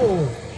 Oh!